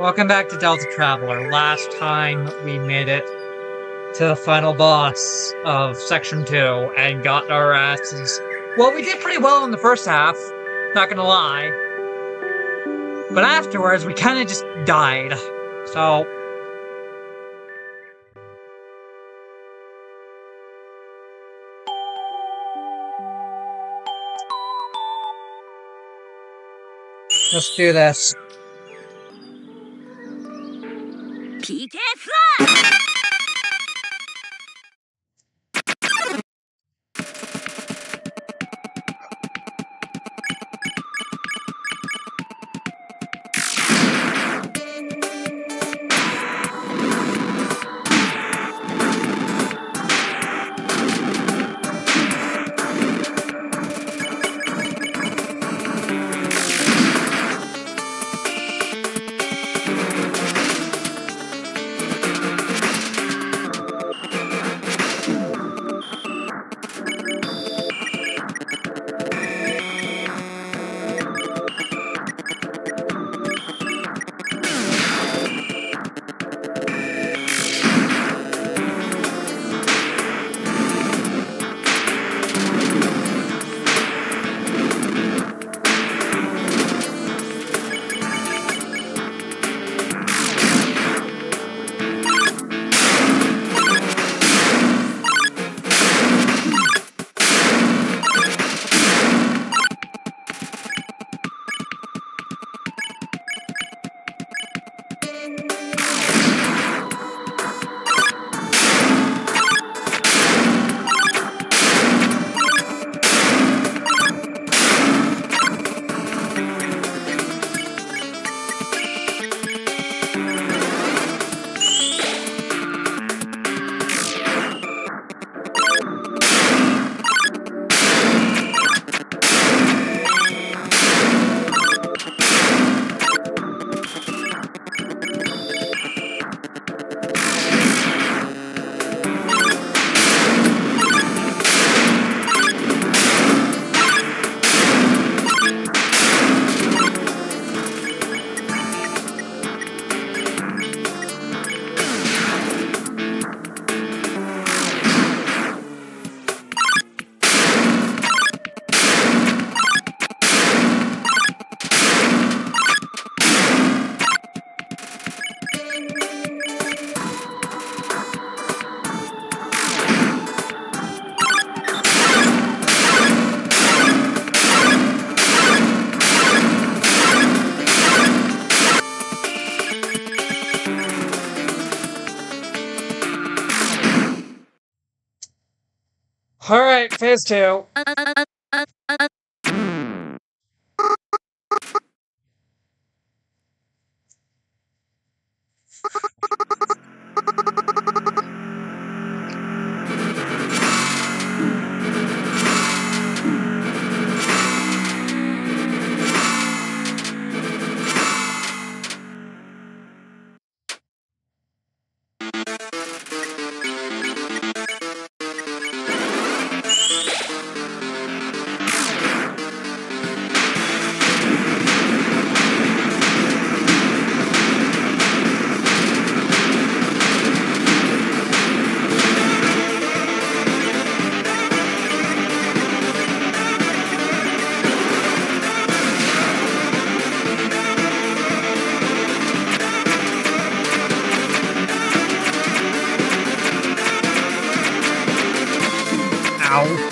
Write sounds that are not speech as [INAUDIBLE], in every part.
Welcome back to Deltatraveler. Last time we made it to the final boss of Section 2 and got our asses. Well, we did pretty well in the first half, not gonna lie. But afterwards, we kinda just died. So. Let's do this. Alright, phase two. Ow.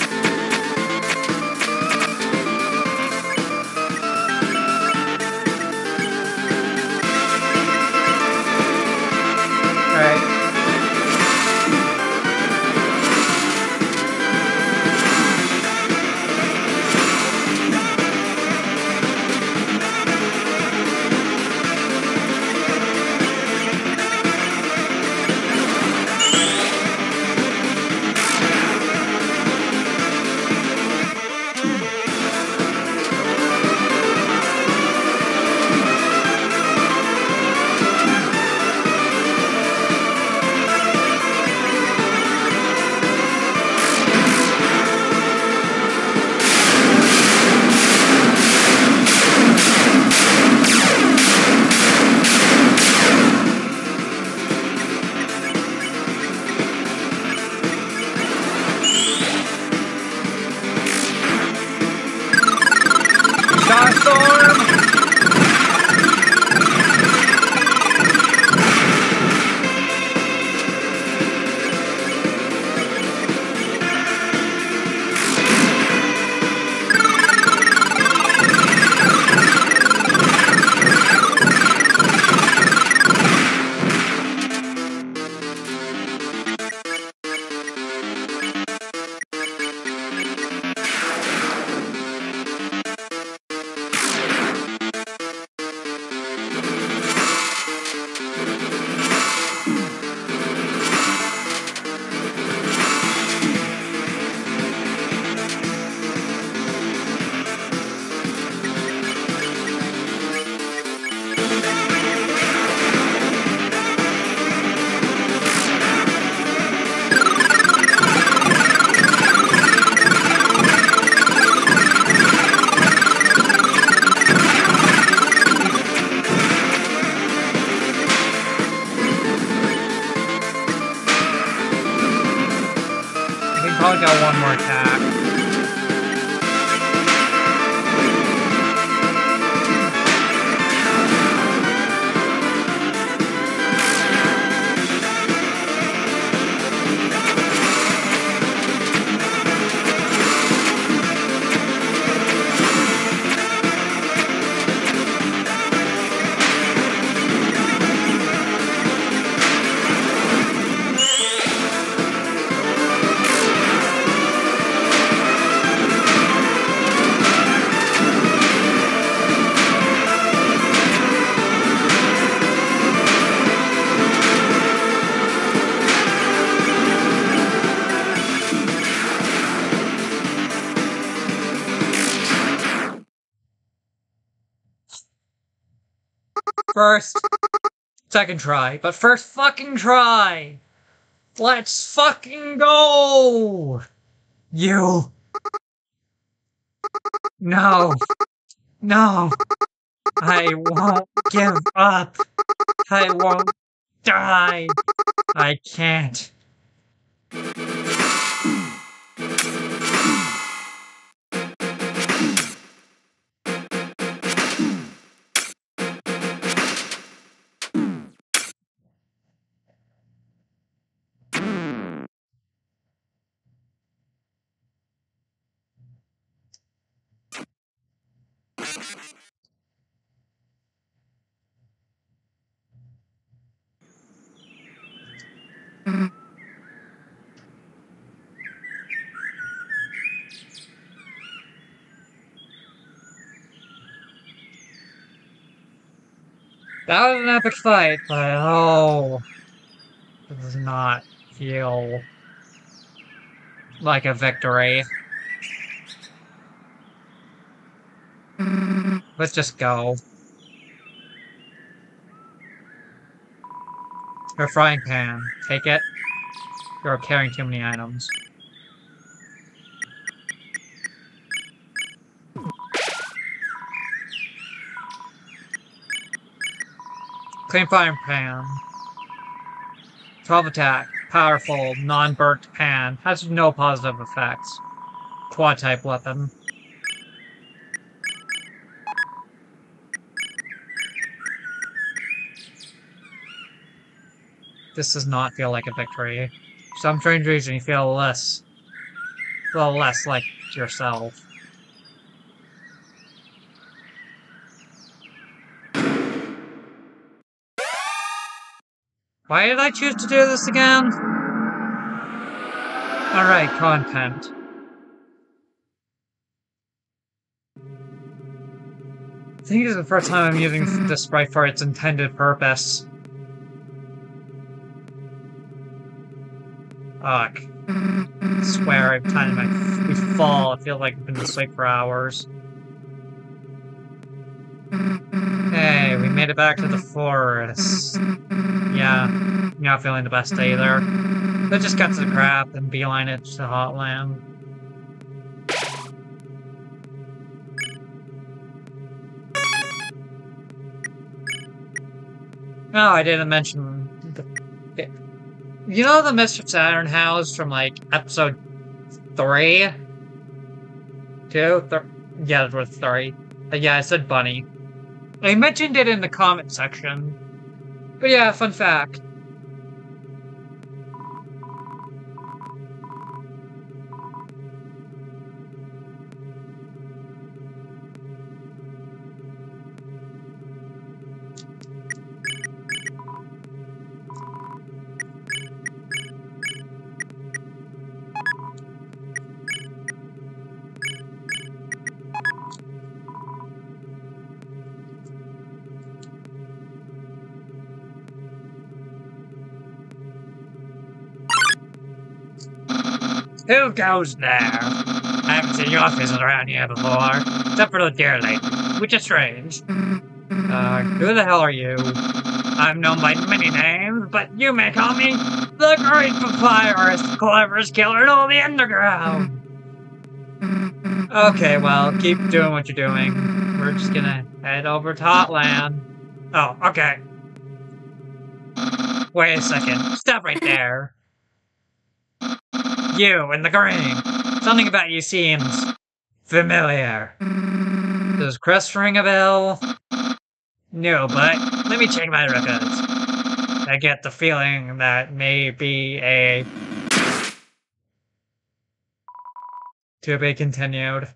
Storm. Probably got one more attack. First, second try, but first fucking try! Let's fucking go! You. No. No. I won't give up. I won't die. I can't. That was an epic fight, but oh, it does not feel like a victory. Let's just go. Your frying pan. Take it. You're carrying too many items. Clean frying pan. 12 attack. Powerful, non-burnt pan. Has no positive effects. Quad type weapon. This does not feel like a victory. For some strange reason, you feel less, feel less like yourself. Why did I choose to do this again? Alright, content. I think this is the first time I'm using [LAUGHS] this sprite for its intended purpose. Fuck. [LAUGHS] I swear every time I we fall, I feel like I've been asleep for hours. Made it back to the forest. Yeah, not feeling the best either. Let's just cut to the crap and beeline it to Hotland. Oh, I didn't mention the... You know the Mr. Saturn house from, like, episode 3? 2? Th yeah, it was 3. Uh, yeah, I said bunny. I mentioned it in the comment section. But yeah, fun fact. Who goes there? I haven't seen your faces around here before, except for the deer lady, which is strange. Uh, who the hell are you? I'm known by many names, but you may call me the Great Papyrus, cleverest killer in all the underground. Okay, well, keep doing what you're doing. We're just gonna head over to Hotland. Oh, okay. Wait a second. Stop right there. You in the green. Something about you seems familiar. Does Crest ring a bell? No, but let me check my records. I get the feeling that may be a to be continued.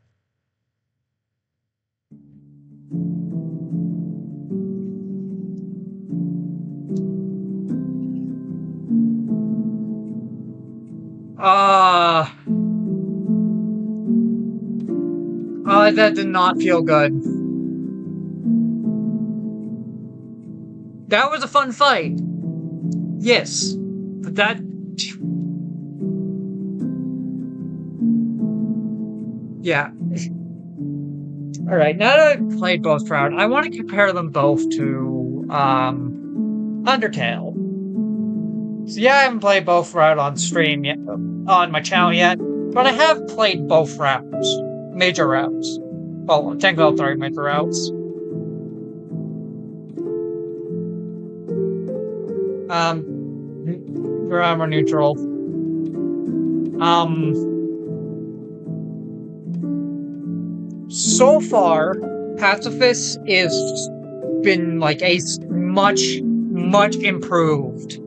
Ah. Uh, that did not feel good. That was a fun fight. Yes. But that. Yeah. [LAUGHS] Alright, now that I've played both round, I want to compare them both to um Undertale. So yeah, I haven't played both route on stream yet on my channel yet, but I have played both routes. Major routes. Well, technically three major routes. Um, grammar neutral. Um, so far, Pacifist is been like a much, much improved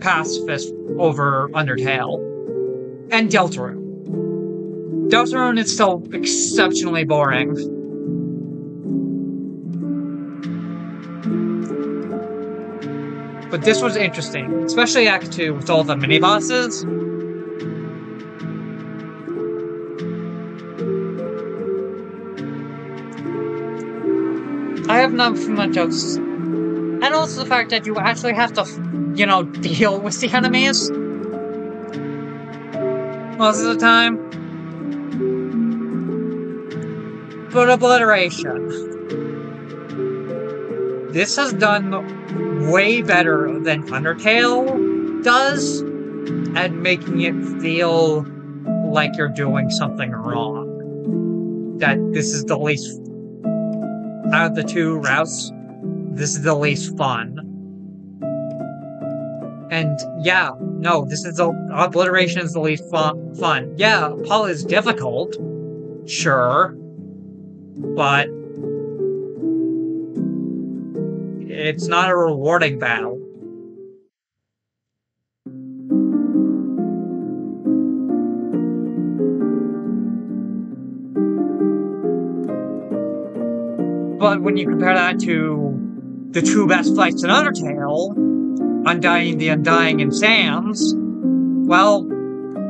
Pacifist over Undertale. And Deltarune. Deltarune is still exceptionally boring. But this was interesting, especially Act 2 with all the mini bosses. I have not much else. And also the fact that you actually have to, you know, deal with the enemies most of the time. But obliteration. This has done way better than Undertale does at making it feel like you're doing something wrong. That this is the least out of the two routes, this is the least fun. And yeah, no, this is the obliteration is the least fun. Fun. Yeah, Paul is difficult, sure, but it's not a rewarding battle. But when you compare that to the two best fights in Undertale, Undyne the Undying and Sans, well,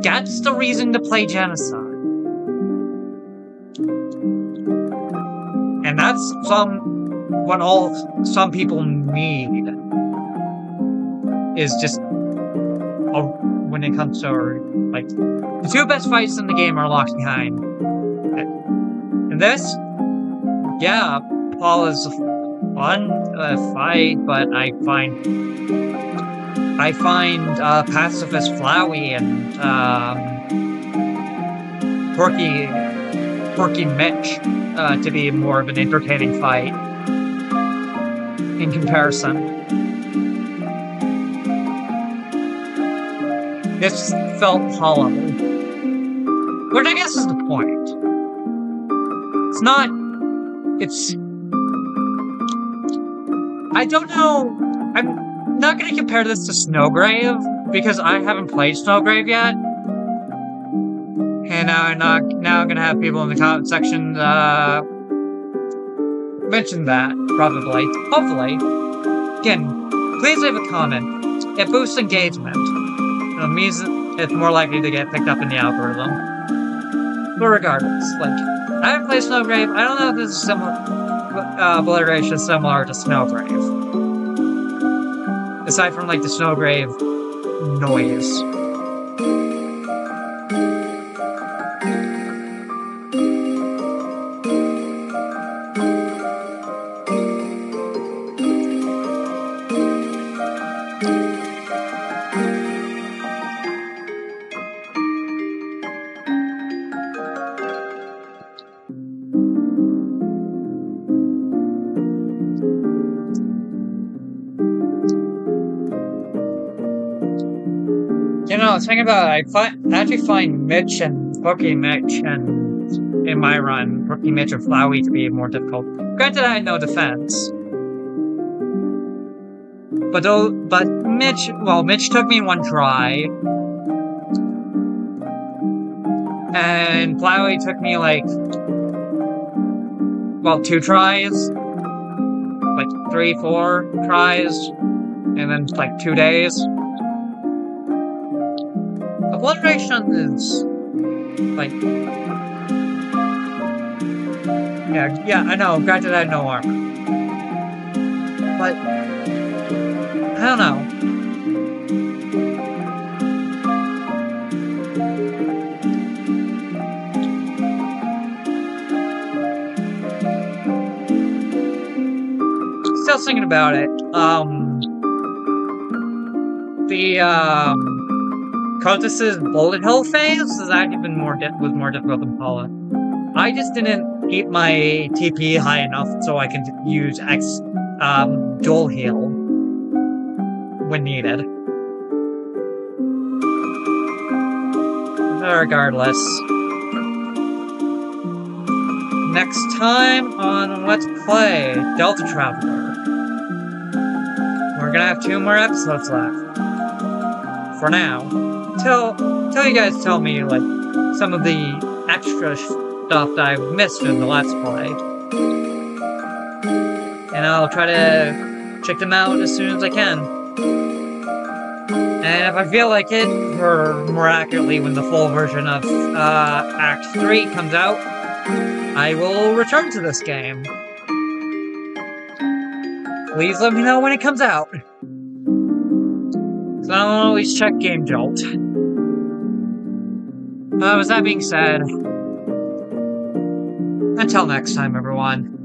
that's the reason to play Genocide. And that's some what all some people need is just a, when it comes to like the two best fights in the game are locked behind. And this, yeah, Paul is fun uh, fight, but I find I find uh, Pacifist Flowey and um, Quirky Quirky Mitch uh, to be more of an entertaining fight in comparison. This felt hollow. Which I guess is the point. It's not. It's I don't know. I'm not going to compare this to Snowgrave because I haven't played Snowgrave yet. And now I'm not, now I'm going to have people in the comment section uh, mention that, probably. Hopefully. Again, please leave a comment. It boosts engagement. It means it's more likely to get picked up in the algorithm. But regardless, like, I haven't played Snowgrave. I don't know if this is similar uh, obliteration similar to Snowgrave. Aside from like the Snowgrave noise. You know, thinking about it, I, find, I actually find Mitch and Rookie Mitch and in my run, Rookie Mitch and Flowey to be more difficult. Granted, I had no defense. But though, but Mitch, well, Mitch took me one try. And Flowey took me like, well, two tries. Like three, four tries. And then like two days. Obliteration is like yeah, yeah, I know. Granted, I had no armor, but I don't know. Still thinking about it. Um, the um, Cotus's bullet hole phase is actually been more was more difficult than Paula. I just didn't keep my TP high enough so I can use X um, dual heal when needed. Regardless. Next time on Let's Play Deltatraveler. We're gonna have two more episodes left. For now. Till, till you guys tell me, like, some of the extra stuff that I've missed in the Let's Play. And I'll try to check them out as soon as I can. And if I feel like it, or more accurately, when the full version of uh, Act 3 comes out, I will return to this game. Please let me know when it comes out. So I don't always check Game Jolt. Uh, with that being said, until next time, everyone.